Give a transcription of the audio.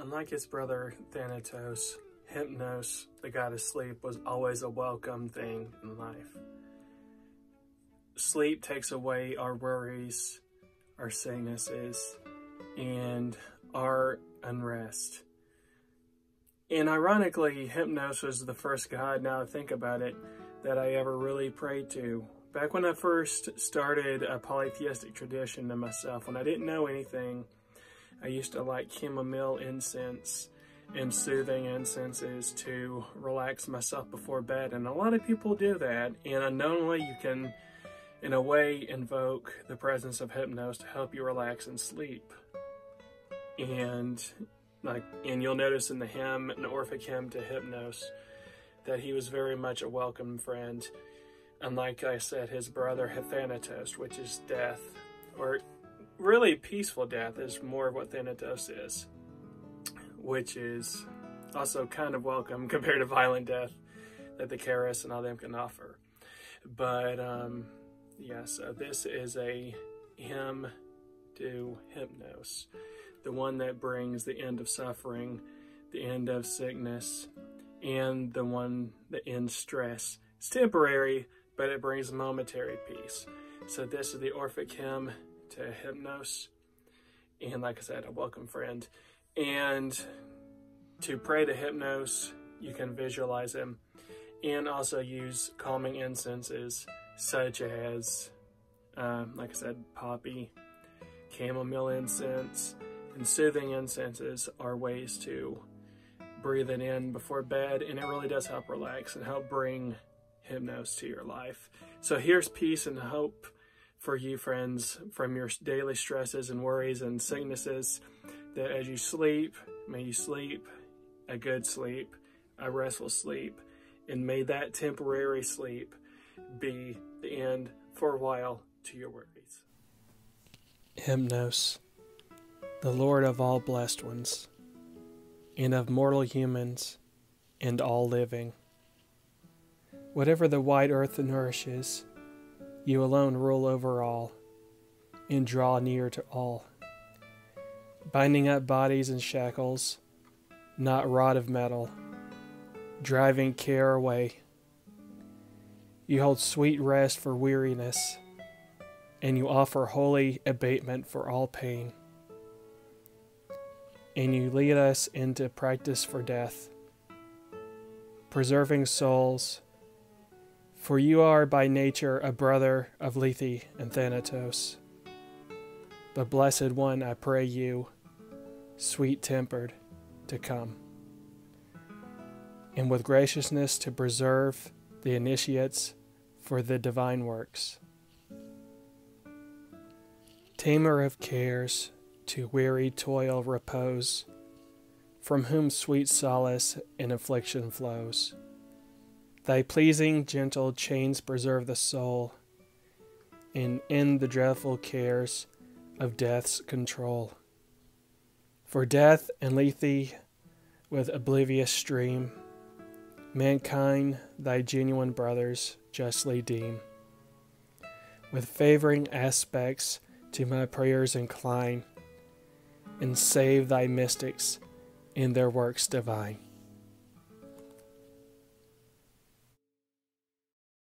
Unlike his brother Thanatos, Hypnos, the god of sleep, was always a welcome thing in life. Sleep takes away our worries, our sicknesses, and our unrest. And ironically, Hypnos was the first god, now I think about it, that I ever really prayed to. Back when I first started a polytheistic tradition to myself, when I didn't know anything, I used to like chamomile incense and soothing incenses to relax myself before bed. And a lot of people do that. And unknowingly, you can, in a way, invoke the presence of Hypnos to help you relax and sleep. And like, and you'll notice in the hymn, an Orphic hymn to Hypnos, that he was very much a welcome friend. And like I said, his brother Thanatos, which is death, or really peaceful death is more of what Thanatos is, which is also kind of welcome compared to violent death that the Keres and all them can offer. But um, yeah, so this is a hymn to Hypnos, the one that brings the end of suffering, the end of sickness, and the one that ends stress. It's temporary, but it brings momentary peace. So this is the Orphic hymn to Hypnos. And like I said, a welcome friend. And to pray to Hypnos, you can visualize him and also use calming incenses such as, um, like I said, poppy, chamomile incense, and soothing incenses are ways to breathe it in before bed. And it really does help relax and help bring Hypnos to your life. So here's peace and hope for you, friends, from your daily stresses and worries and sicknesses, that as you sleep, may you sleep a good sleep, a restful sleep, and may that temporary sleep be the end for a while to your worries. Hypnos, the Lord of all blessed ones, and of mortal humans, and all living. Whatever the wide earth nourishes, you alone rule over all and draw near to all, binding up bodies in shackles, not rod of metal, driving care away. You hold sweet rest for weariness, and you offer holy abatement for all pain. And you lead us into practice for death, preserving souls for you are by nature a brother of Lethe and Thanatos. But blessed one, I pray you, sweet tempered, to come, and with graciousness to preserve the initiates for the divine works. Tamer of cares, to weary toil repose, from whom sweet solace in affliction flows. Thy pleasing, gentle chains preserve the soul, and end the dreadful cares of death's control. For death and Lethe with oblivious stream, mankind thy genuine brothers justly deem. With favoring aspects to my prayers incline, and save thy mystics in their works divine.